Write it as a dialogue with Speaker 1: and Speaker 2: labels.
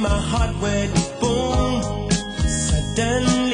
Speaker 1: my heart went boom. Suddenly.